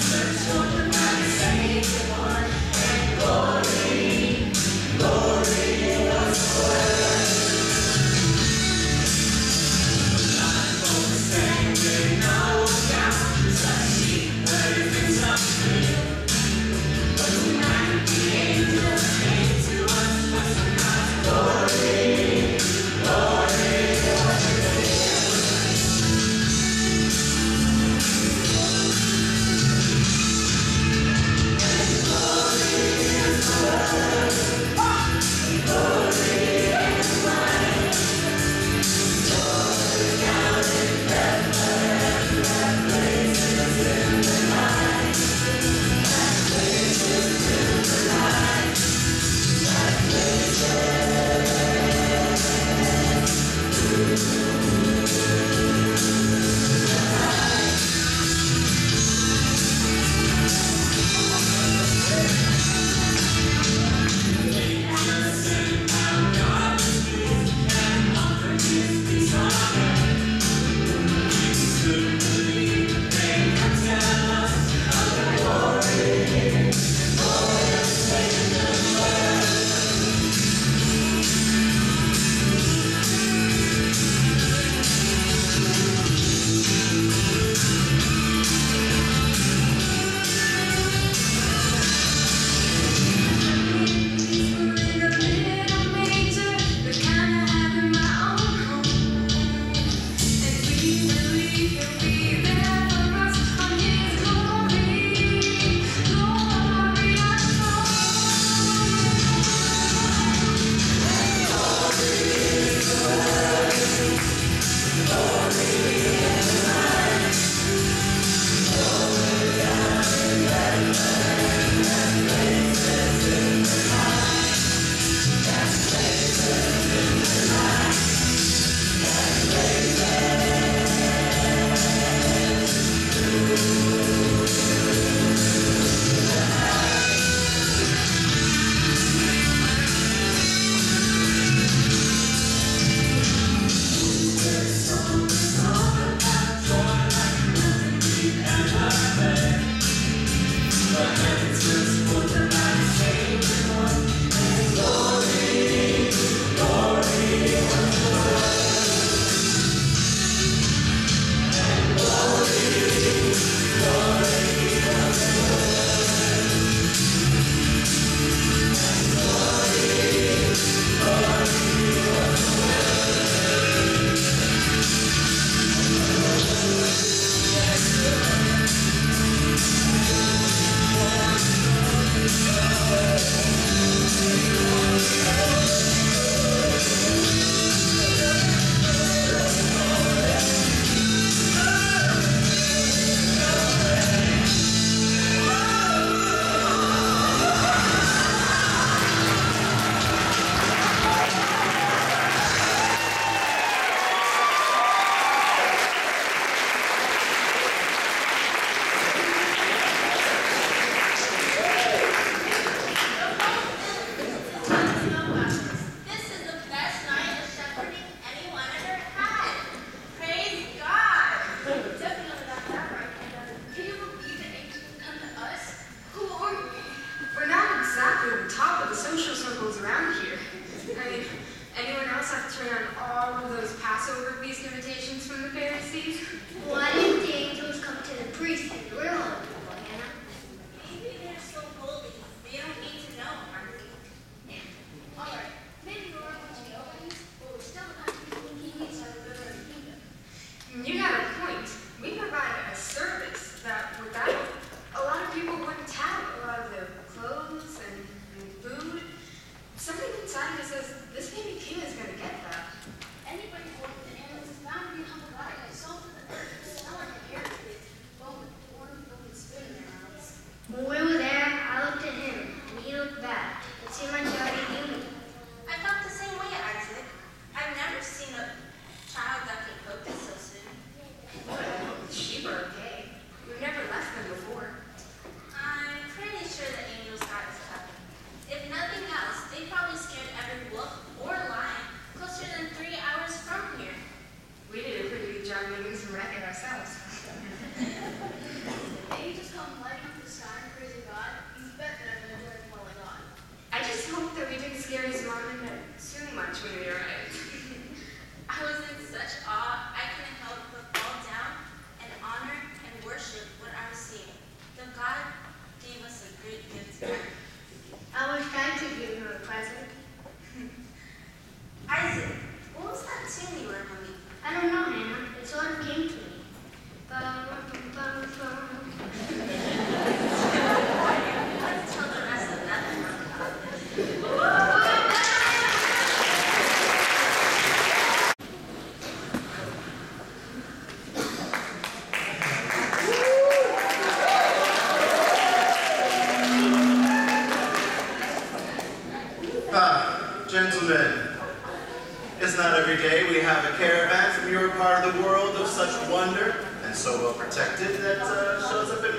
Let's.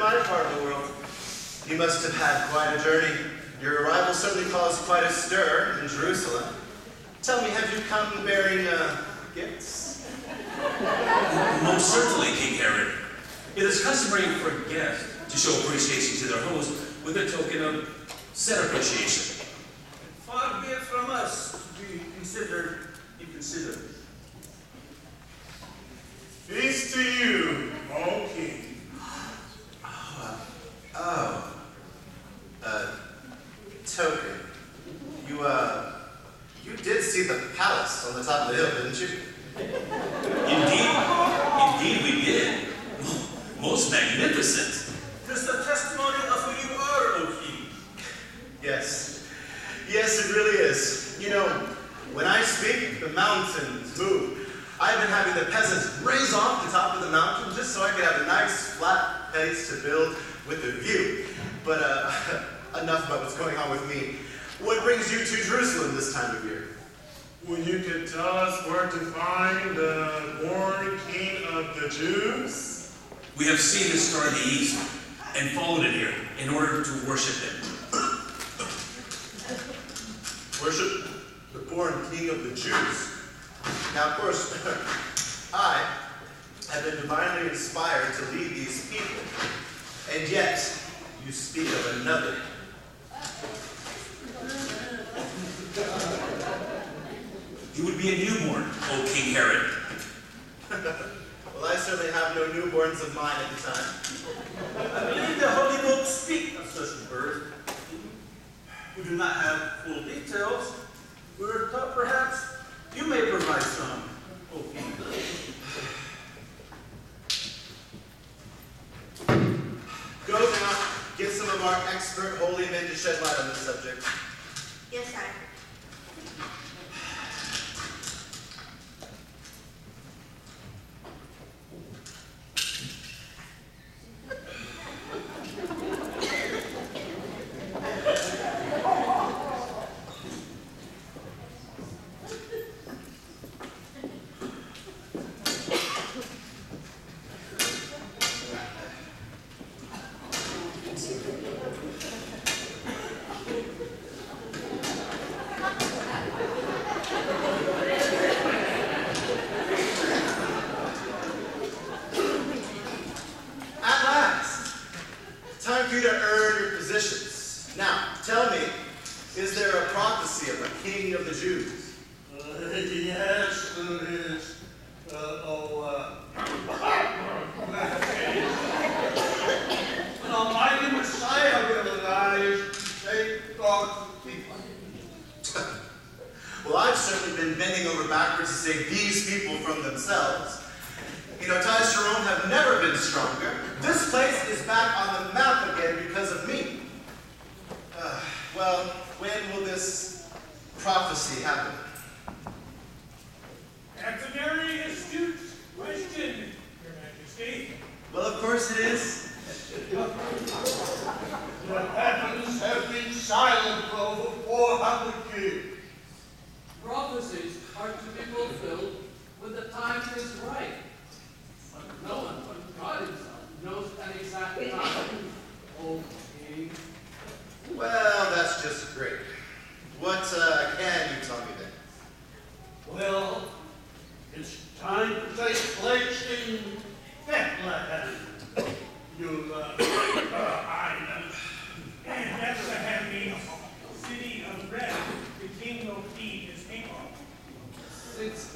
My part of the world. You must have had quite a journey. Your arrival certainly caused quite a stir in Jerusalem. Tell me, have you come bearing uh, gifts? Most certainly, King Herod. It is customary for guests to show appreciation to their host with a token of said appreciation. Far be it from us to be considered inconsiderate. Peace to you, O king. Oh, uh, token. You, uh, you did see the palace on the top of the hill, didn't you? Indeed, indeed we did. Most magnificent. Tis the testimony of who you are, O king. Yes. Yes, it really is. You know, when I speak, the mountains move. I've been having the peasants raise off the top of the mountain just so I could have a nice flat place to build with a view. But uh, enough about what's going on with me. What brings you to Jerusalem this time of year? Well, you could tell us where to find the born king of the Jews? We have seen the star in the east and followed it here in order to worship him. Worship the born king of the Jews. Now, of course, I have been divinely inspired to lead these people. And yet, you speak of another. You would be a newborn, O King Herod. Well, I certainly have no newborns of mine at the time. I believe the Holy Books speak of such a birth. We do not have full details. We're thought perhaps you may provide some. Oh, king. Go now, get some of our expert holy men to shed light on this subject. Yes, sir.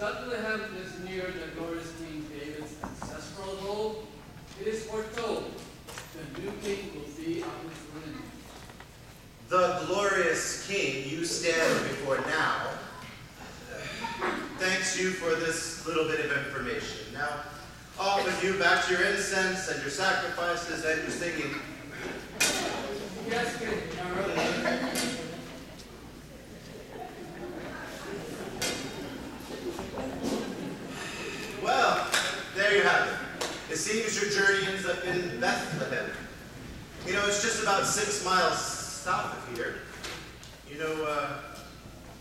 Bethlehem is near the glorious King David's ancestral home, it is foretold the new king will be of his lineage. The glorious king you stand before now thanks you for this little bit of information. Now, off with you back to your incense and your sacrifices and your singing. Yes, King Herod. Well, there you have it. It seems your journey ends up in Bethlehem. You know, it's just about six miles south of here. You know, uh,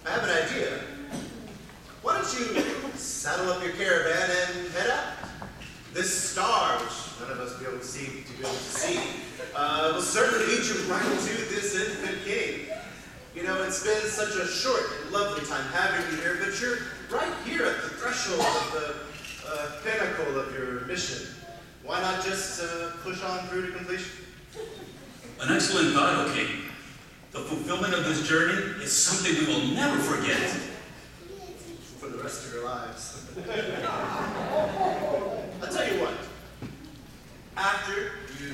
I have an idea. Why don't you saddle up your caravan and head out? This star, which none of us will be able to see, to be able to see, uh, will certainly lead you right to this infant king. You know, it's been such a short and lovely time having you here, but you're right here at the threshold of the uh, pinnacle of your mission. Why not just uh, push on through to completion? An excellent thought, O King. The fulfillment of this journey is something we will never forget. for the rest of your lives. I'll tell you what. After you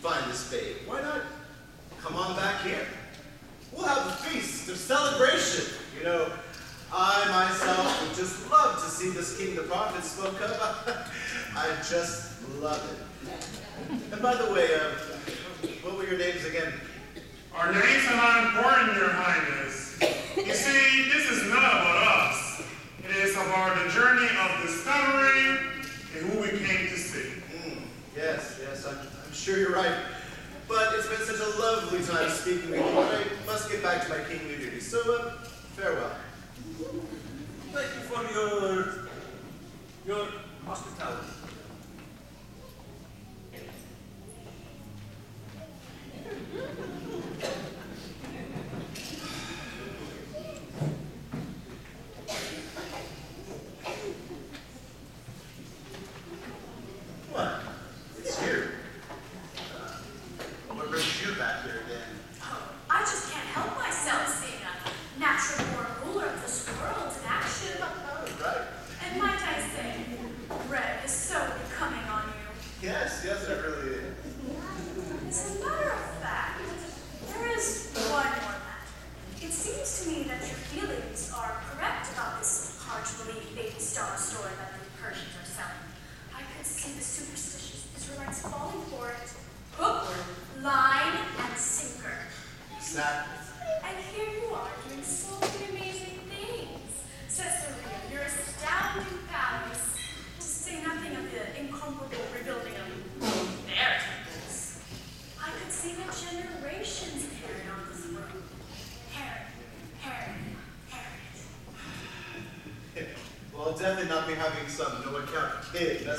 find this babe, why not come on back here? We'll have a feast of celebration. You know, I myself would just love to see this king the prophet spoke of. I just love it. And by the way, uh, what were your names again? Our names are not important, Your Highness. You see, this is not about us. It is about the journey of discovery and who we came to see. Mm, yes, yes, I'm, I'm sure you're right. But it's been such a lovely time speaking with you, but I must get back to my kingly duties. So, uh, farewell. Thank you for your, your hospitality. definitely not me having a son. No one counted. Kid, that's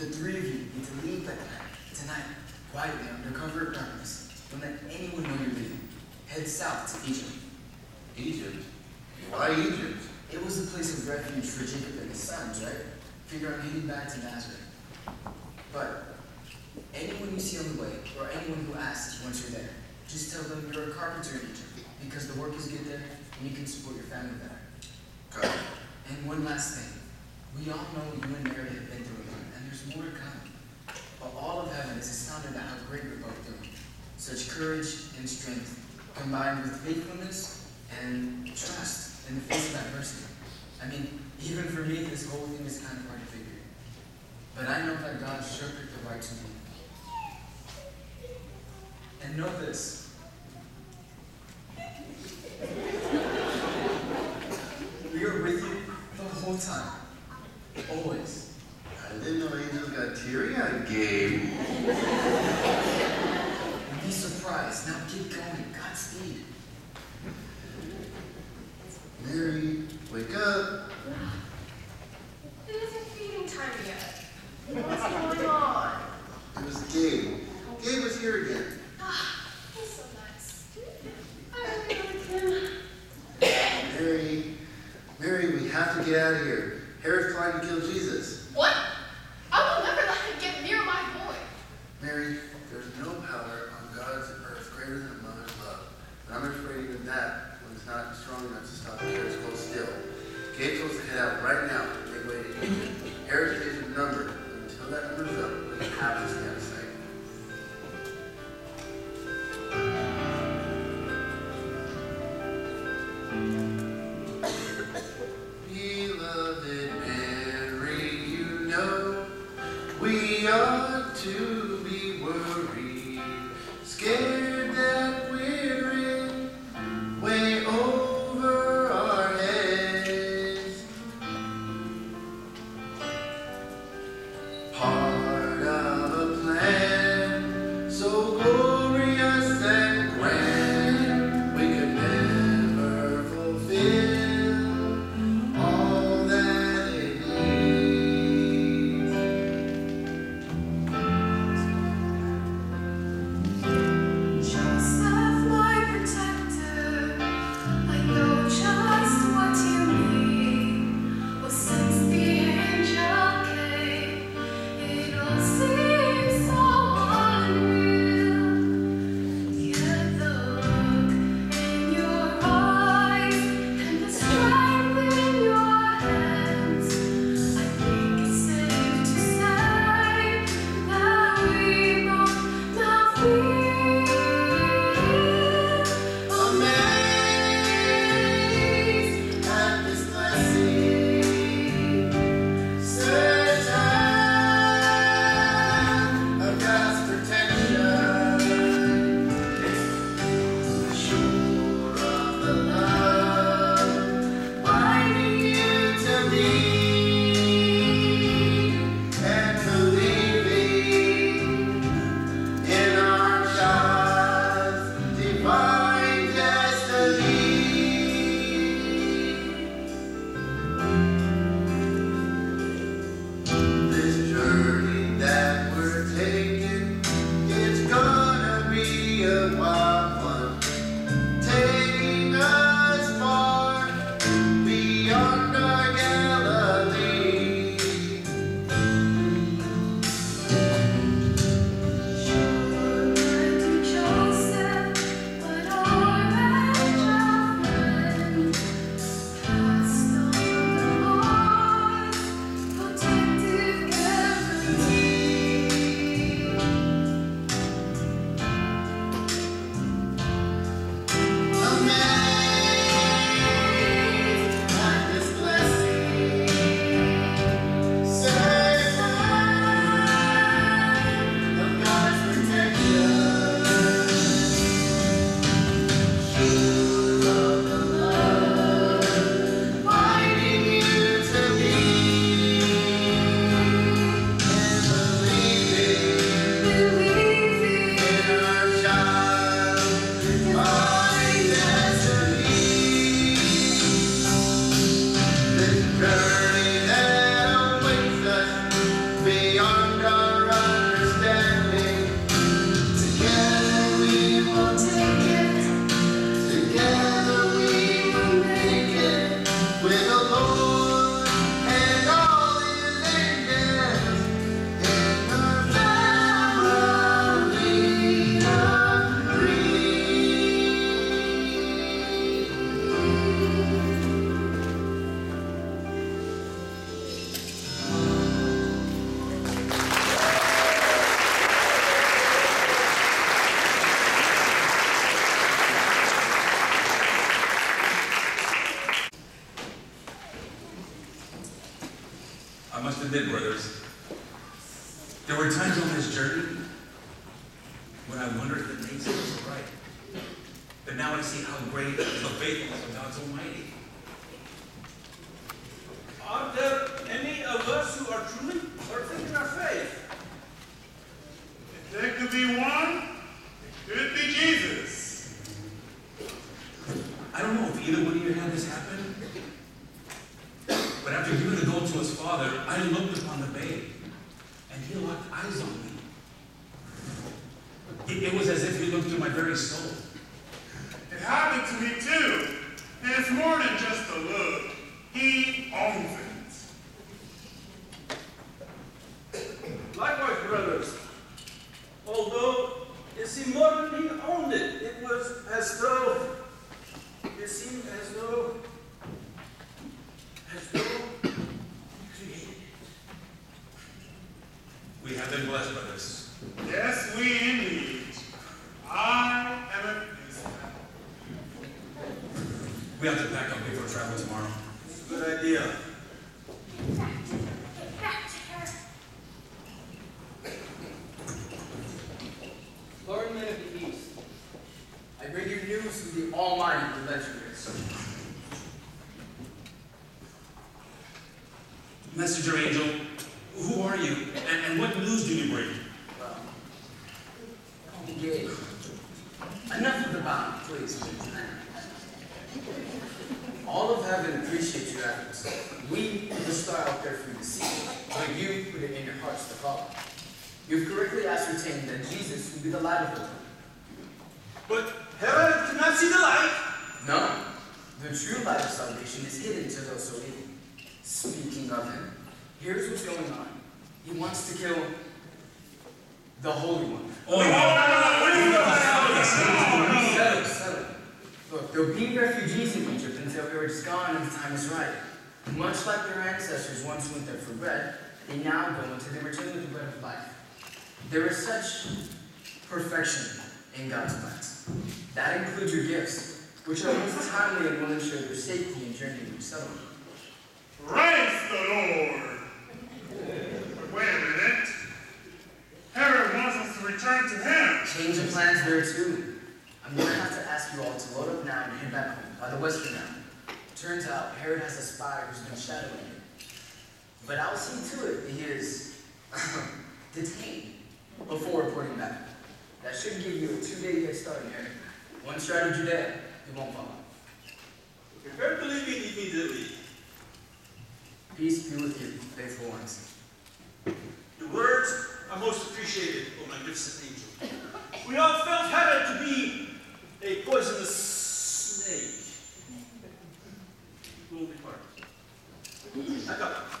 The three of you need to leave tonight, quietly under cover of darkness. Don't let anyone know you're leaving. Head south to Egypt. Egypt? Why Egypt? It was a place of refuge for Jacob and his sons, right? Figure on heading back to Nazareth. But anyone you see on the way, or anyone who asks once you're there, just tell them you're a carpenter in Egypt, because the work is good there, and you can support your family better. It. And one last thing. We all know you and Mary have been through a lot, there's more to come. But all of heaven is astounded at how great you're both doing. Such courage and strength, combined with faithfulness and trust in the face of adversity. I mean, even for me, this whole thing is kind of hard to figure. But I know that God sure picked the right to me. And know this. We are with you the whole time. Always. I didn't know angels got teary-eyed, Gabe. And be surprised. Now keep going. Godspeed. Mary, wake up. It isn't feeding time yet. What's going on? It was Gabe. Gabe was here again. Ah, he's so nice. I really like him. Mary, Mary, we have to get out of here. Herod's trying to kill Jesus. What? I will never let him get near my boy. Mary, there's no power on God's earth greater than a mother's love. But I'm afraid even that one's not strong enough to stop Herod's cold still. To head out right now and to Egypt. Herod's days are numbered. and Until that number's up, we have to stay out of sight. We ought to be worried, scared now go into the return of the bread of life. There is such perfection in God's plans. That includes your gifts, which are most timely and will ensure your safety and journey to settlement. Praise the Lord! But wait a minute. Herod wants us to return to him. Change of plans there too. I'm going to have to ask you all to load up now and head back home by the western now. Turns out Herod has a spy who's been shadowing you. But I'll see to it that he is detained before reporting back. That should give you a two-day head start, Eric. One you're out of you won't follow. Prepare to leave immediately. Peace be with you, faithful ones. The words are most appreciated, oh O magnificent angel. We all felt Herod to be a poisonous snake. We'll depart. Back up.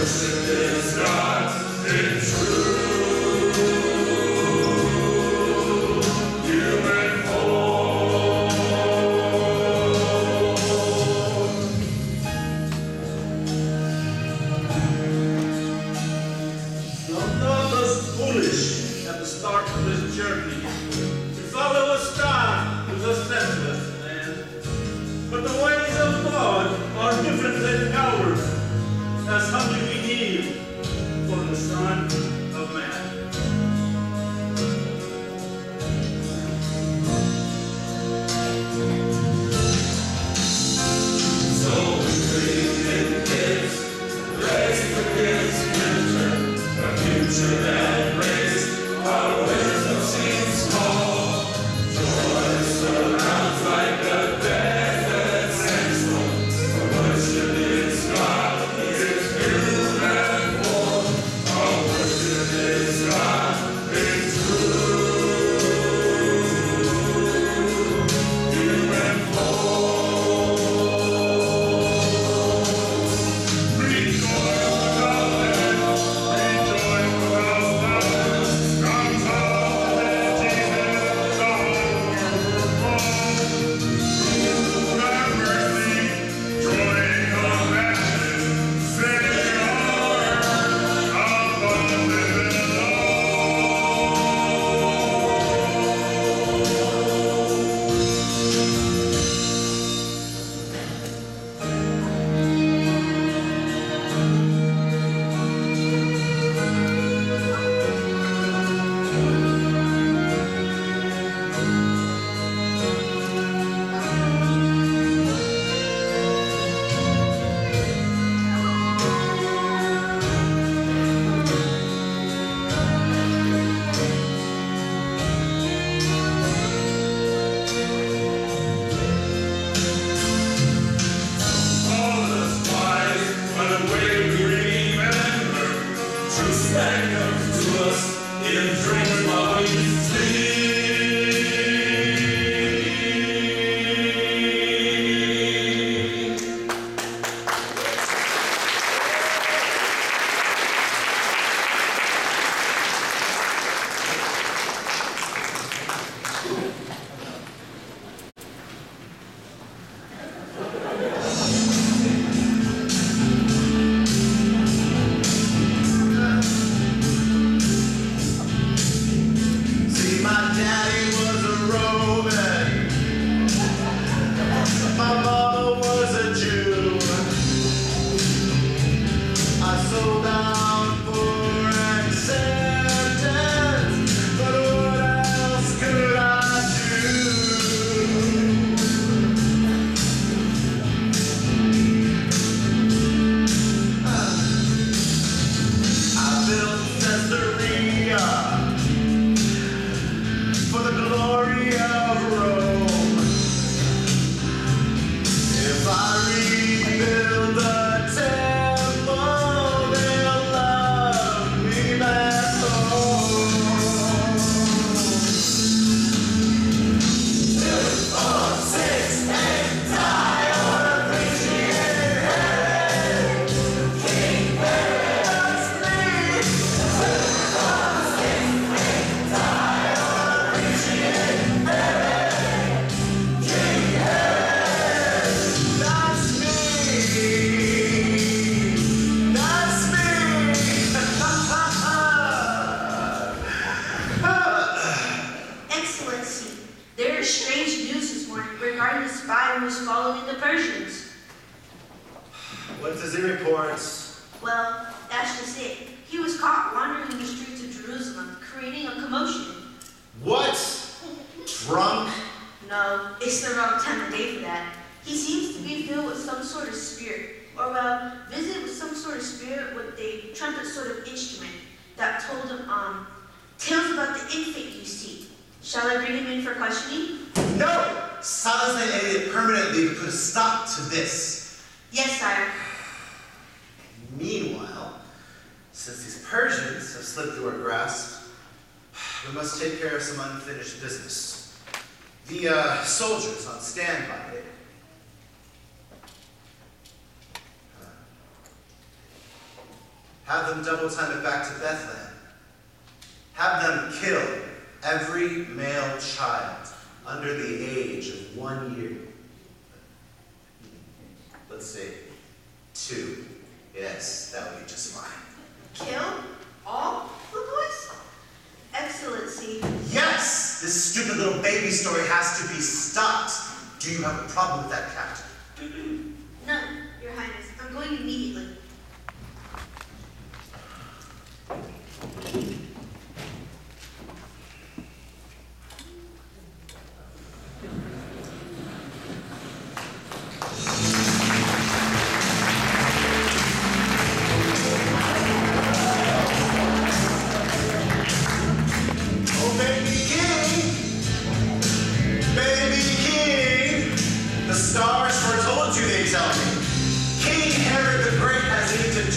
worship is God's It's true.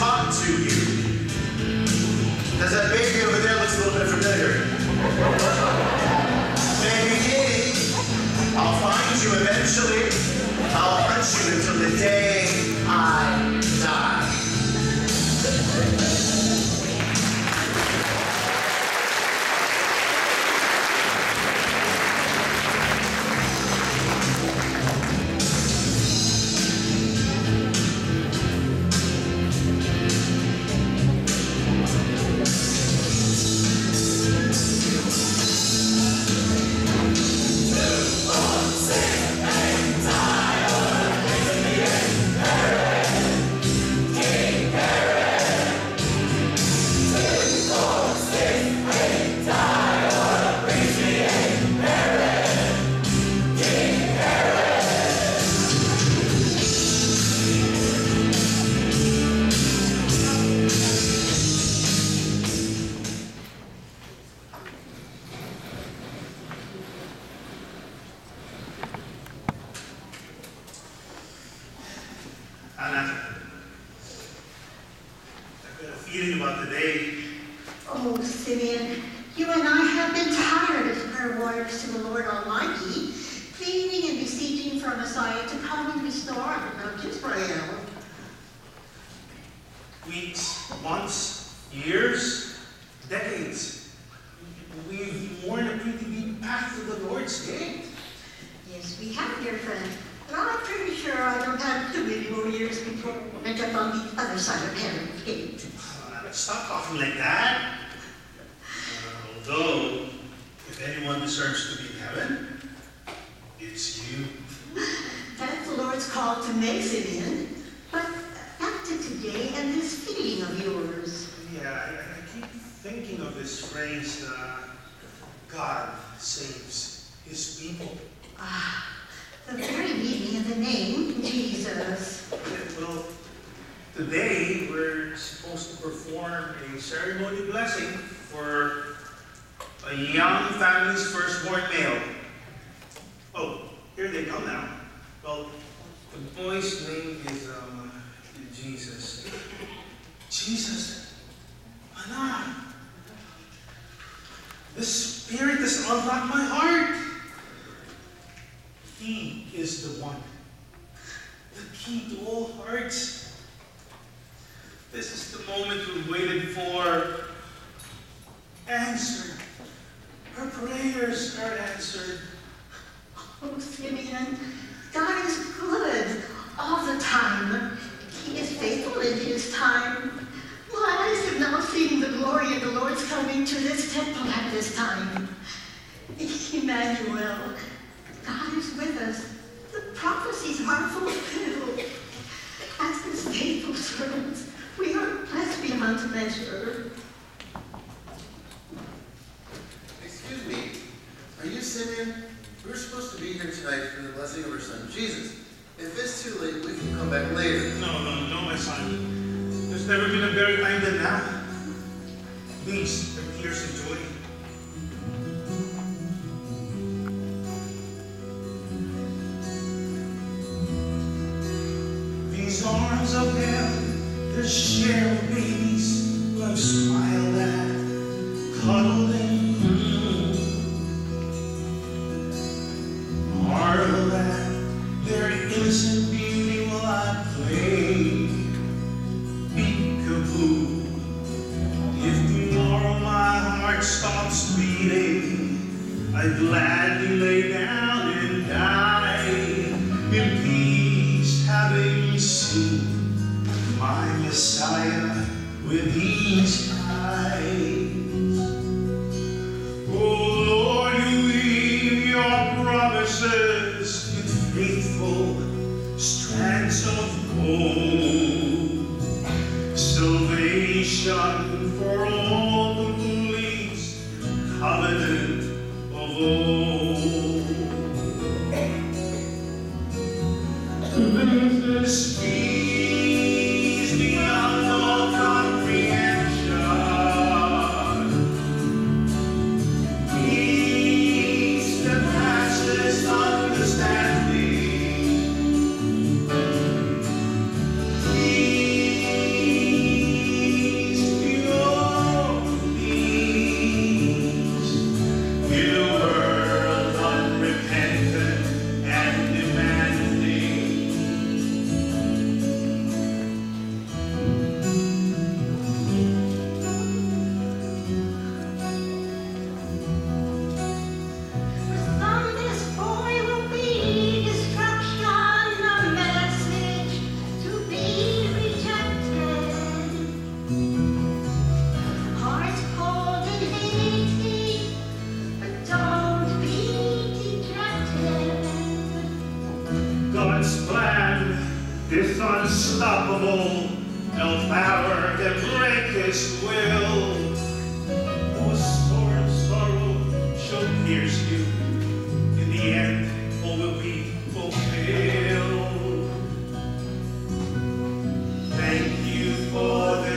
taught to you. Because that baby over there looks a little bit familiar. baby Diddy, I'll find you eventually. I'll hunt you until the day this phrase, uh, God saves his people. Ah, the very meaning of the name, Jesus. Well, today we're supposed to perform a ceremony blessing for a young family's firstborn male. Oh, here they come now. Well, the boy's name is um, Jesus. Jesus, Anna. The Spirit has unlocked my heart. He is the one, the key to all hearts. This is the moment we waited for. Answered. Her prayers are answered. Oh, Simeon, God is good all the time. He is faithful in his time. Well, I is it now seeing the glory of the Lord's coming to this temple at this time? Emmanuel, God is with us. The prophecies are fulfilled. As his faithful servants, we are blessed beyond measure. Excuse me, are you Simeon? We're supposed to be here tonight for the blessing of our son Jesus. If it's too late, we can come back later. No, no, no, my mess there's never been a better time than now. Please, here's some joy. I'd gladly lay down and die in peace, having seen my Messiah with these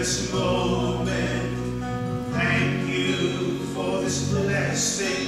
this moment. Thank you for this blessing.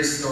The